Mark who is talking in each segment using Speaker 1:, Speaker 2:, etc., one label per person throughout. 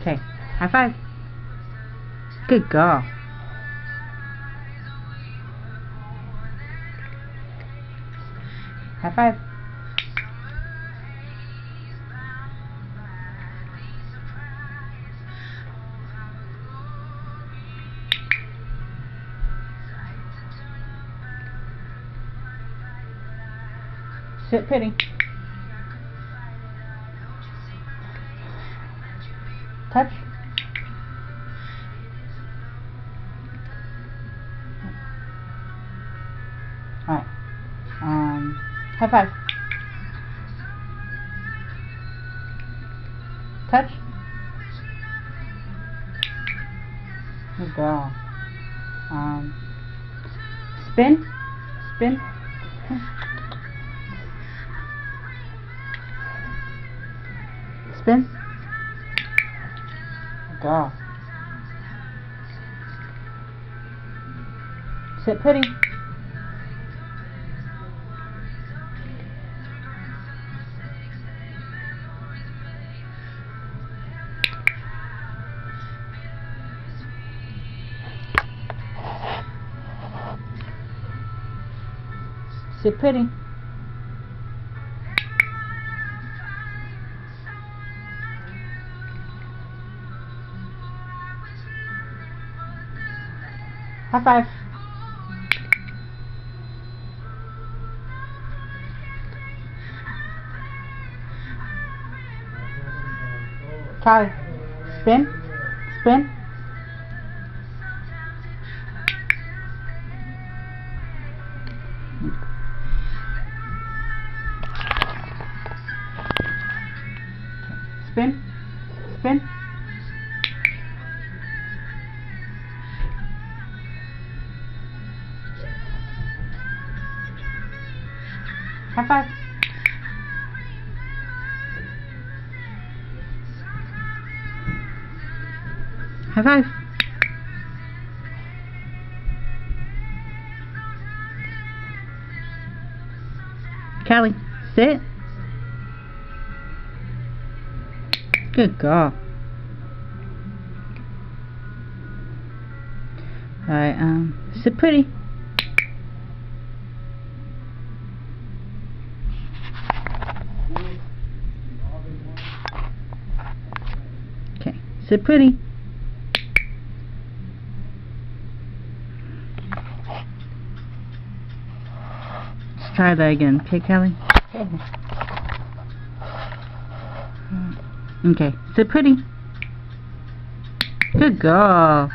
Speaker 1: Okay, high five. Good girl. High five. Sit pretty. Touch. Alright. Um, high five. Touch. Good girl. Um, spin. Spin. Spin. Girl. Sit pretty. Sit pretty. High five. Kali, spin, spin. Spin, spin. High five. High five. Kali, sit. Good girl. Alright, um, sit pretty. Okay, sit pretty. Let's try that again. Okay, Kali? Okay, sit pretty. Good girl.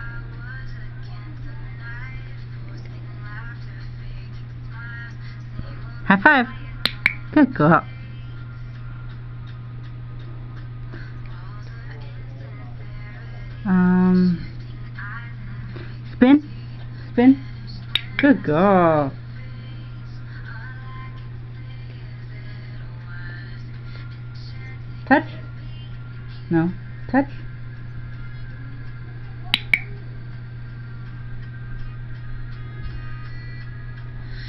Speaker 1: High five. Good girl. Um, spin, spin. Good girl. Touch. No. Touch.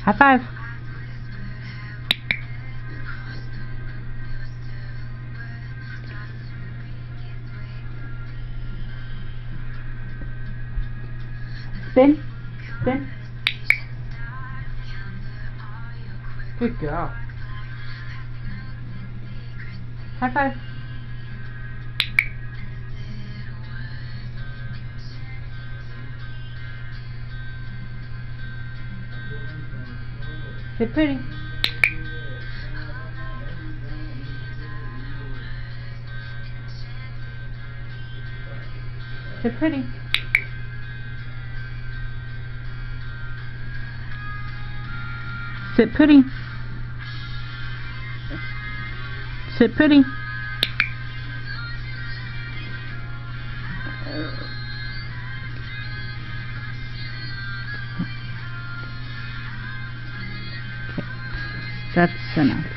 Speaker 1: High five. Spin. Spin. Good girl. High five. Sit pretty. Sit pretty. Sit pretty. Sit pretty. That's enough.